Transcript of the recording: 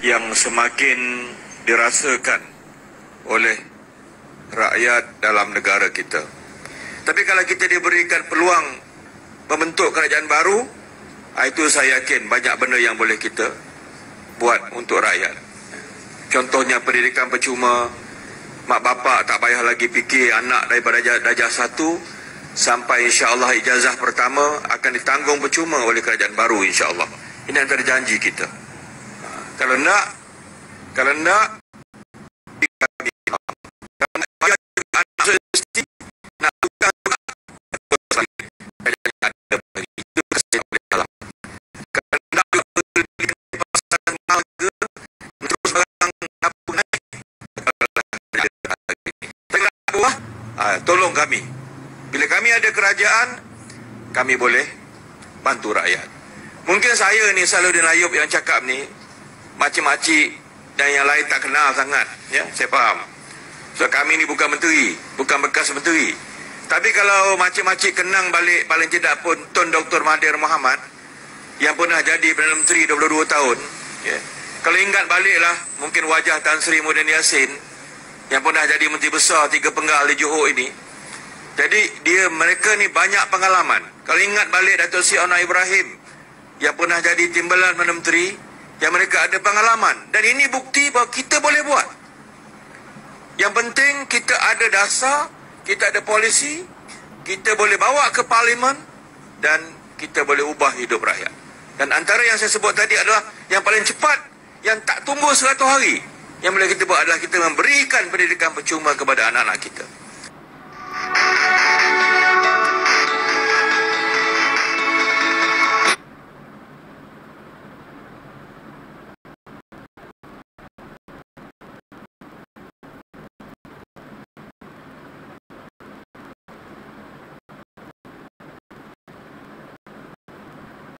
yang semakin dirasakan oleh rakyat dalam negara kita. Tapi kalau kita diberikan peluang membentuk kerajaan baru, ah, itu saya yakin banyak benda yang boleh kita buat untuk rakyat. Contohnya pendidikan percuma, mak bapak tak payah lagi fikir anak daripada darjah, satu sampai insya-Allah ijazah pertama akan ditanggung percuma oleh kerajaan baru insya-Allah. Ini antara janji kita. Kalau nak kalau nak ah, tolong kami. Bila kami ada kerajaan kami boleh bantu rakyat. Mungkin saya ni Saluddin Ayub yang cakap ni macam-macam dan yang lain tak kenal sangat ya saya faham so kami ni bukan menteri bukan bekas menteri tapi kalau macam-macam kenang balik paling tidak pun Tun Dr. Mahathir Mohamad yang pernah jadi Perdana Menteri 22 tahun ya. Kalau ingat baliklah mungkin wajah Tan Sri Muhyiddin Yassin yang pernah jadi menteri besar tiga penggal di Johor ini. Jadi dia mereka ni banyak pengalaman. Kalau ingat balik Datuk Sri Anwar Ibrahim yang pernah jadi timbalan Perdana Menteri yang mereka ada pengalaman dan ini bukti bahawa kita boleh buat. Yang penting kita ada dasar, kita ada polisi, kita boleh bawa ke parlimen dan kita boleh ubah hidup rakyat. Dan antara yang saya sebut tadi adalah yang paling cepat yang tak tunggu 100 hari yang boleh kita buat adalah kita memberikan pendidikan percuma kepada anak-anak kita.